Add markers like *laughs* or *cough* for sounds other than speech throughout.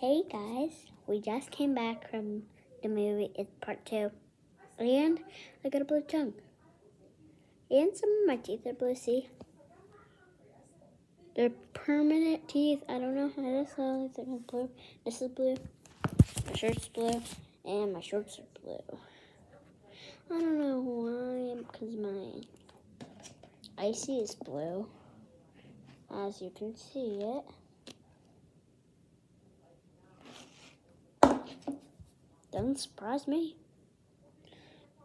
Hey guys, we just came back from the movie. It's part two. And I got a blue tongue. And some of my teeth are blue, see? They're permanent teeth. I don't know how to sell they're blue. This is blue. My shirt's blue. And my shorts are blue. I don't know why, because my icy is blue. As you can see it. Doesn't surprise me.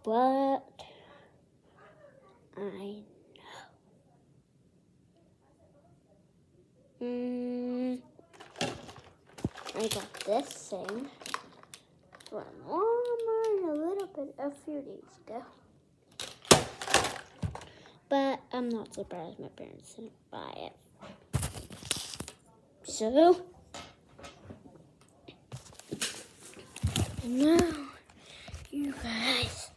But I know. Mm, I got this thing from Walmart a little bit a few days ago. But I'm not surprised my parents didn't buy it. So now you guys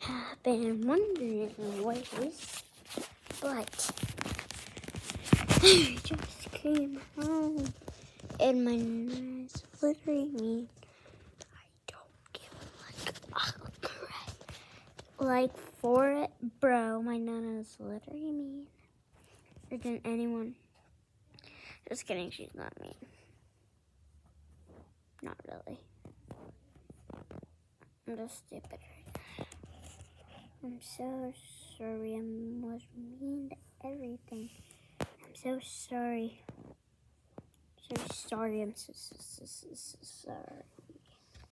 have been wondering ways, but *laughs* I just came home and my nose literally me. I don't give like a crap. *laughs* Like for it, bro, my nana is literally mean. Than anyone. Just kidding, she's not mean. Not really. I'm just stupid. I'm so sorry. I was mean to everything. I'm so sorry. So sorry. I'm so, so, so, so sorry.